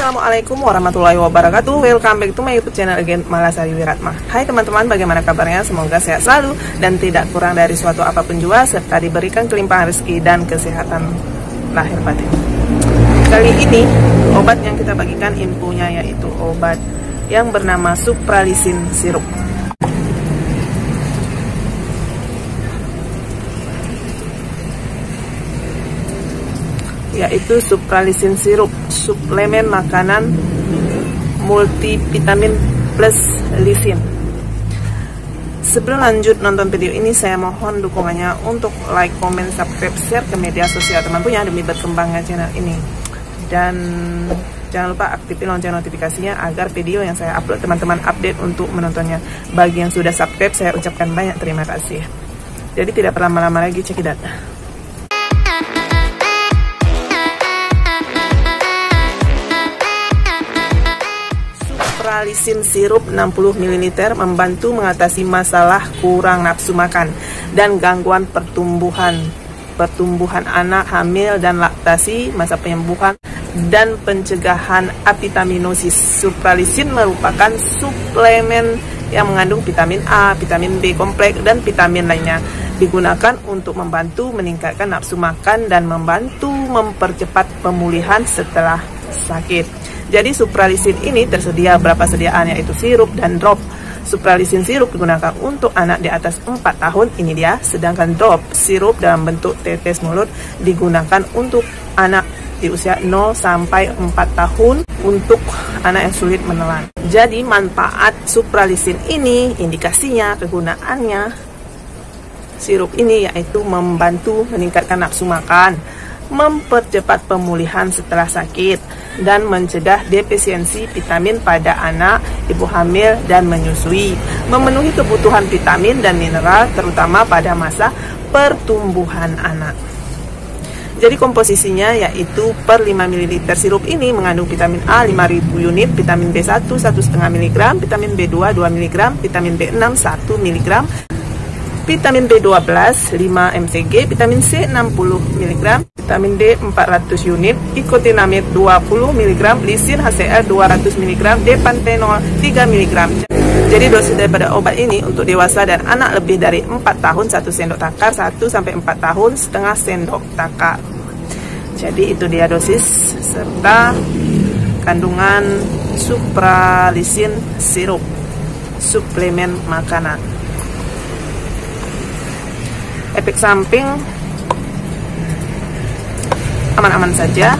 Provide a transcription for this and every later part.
Assalamualaikum warahmatullahi wabarakatuh. Welcome back to my youtube channel again Malasari Wiratma. Hai teman-teman bagaimana kabarnya? Semoga sehat selalu dan tidak kurang dari suatu apa pun jua Serta diberikan kelimpahan rezeki dan kesehatan. Lahir batin Kali ini obat yang kita bagikan infonya yaitu obat yang bernama Supralisin Sirup yaitu supralisin sirup, suplemen makanan multivitamin plus lisin. Sebelum lanjut nonton video ini, saya mohon dukungannya untuk like, comment, subscribe, share ke media sosial teman punya demi berkembangnya channel ini. Dan jangan lupa aktifin lonceng notifikasinya agar video yang saya upload teman-teman update untuk menontonnya. Bagi yang sudah subscribe, saya ucapkan banyak terima kasih. Jadi tidak perlu lama-lama lagi cekidot. Supralisin sirup 60 ml membantu mengatasi masalah kurang nafsu makan dan gangguan pertumbuhan pertumbuhan anak hamil dan laktasi, masa penyembuhan dan pencegahan apitaminosis. Supralisin merupakan suplemen yang mengandung vitamin A, vitamin B kompleks dan vitamin lainnya. Digunakan untuk membantu meningkatkan nafsu makan dan membantu mempercepat pemulihan setelah sakit. Jadi supralisin ini tersedia berapa sediaan yaitu sirup dan drop. Supralisin sirup digunakan untuk anak di atas 4 tahun, ini dia. Sedangkan drop sirup dalam bentuk tetes mulut digunakan untuk anak di usia 0 sampai 4 tahun untuk anak yang sulit menelan. Jadi manfaat supralisin ini, indikasinya, kegunaannya, sirup ini yaitu membantu meningkatkan nafsu makan, mempercepat pemulihan setelah sakit, dan mencegah defisiensi vitamin pada anak, ibu hamil, dan menyusui. Memenuhi kebutuhan vitamin dan mineral terutama pada masa pertumbuhan anak. Jadi komposisinya yaitu per 5 ml sirup ini mengandung vitamin A 5000 unit, vitamin B1 1,5 mg, vitamin B2 2 mg, vitamin B6 1 mg, vitamin B12 5 mcg, vitamin C 60 mg, vitamin D 400 unit, ikotinamid 20 mg, lisin HCl 200 mg, depantenol 3 mg. Jadi dosis daripada obat ini untuk dewasa dan anak lebih dari 4 tahun 1 sendok takar, 1 sampai 4 tahun setengah sendok takar. Jadi itu dia dosis serta kandungan supralisin sirup suplemen makanan efek samping. Aman-aman saja.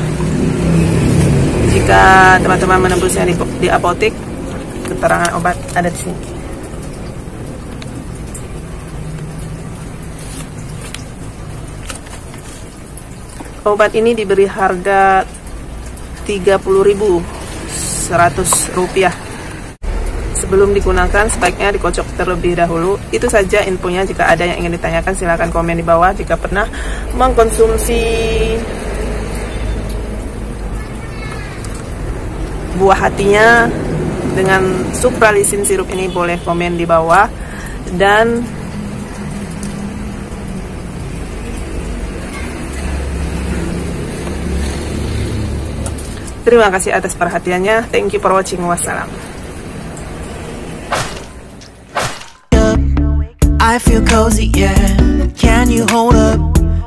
Jika teman-teman menembusnya di, di apotek keterangan obat ada di sini. Obat ini diberi harga 30.100 rupiah sebelum digunakan sebaiknya dikocok terlebih dahulu. Itu saja infonya. Jika ada yang ingin ditanyakan silahkan komen di bawah. Jika pernah mengkonsumsi buah hatinya dengan supralisin sirup ini boleh komen di bawah dan Terima kasih atas perhatiannya. Thank you for watching. Wassalam. I feel cozy, yeah. Can you hold up?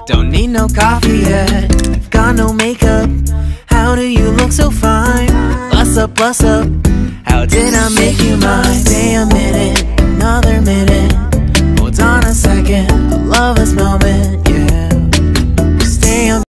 Don't need no coffee yet. I've Got no makeup. How do you look so fine? Bust up, bust up. How did I make you mine? Stay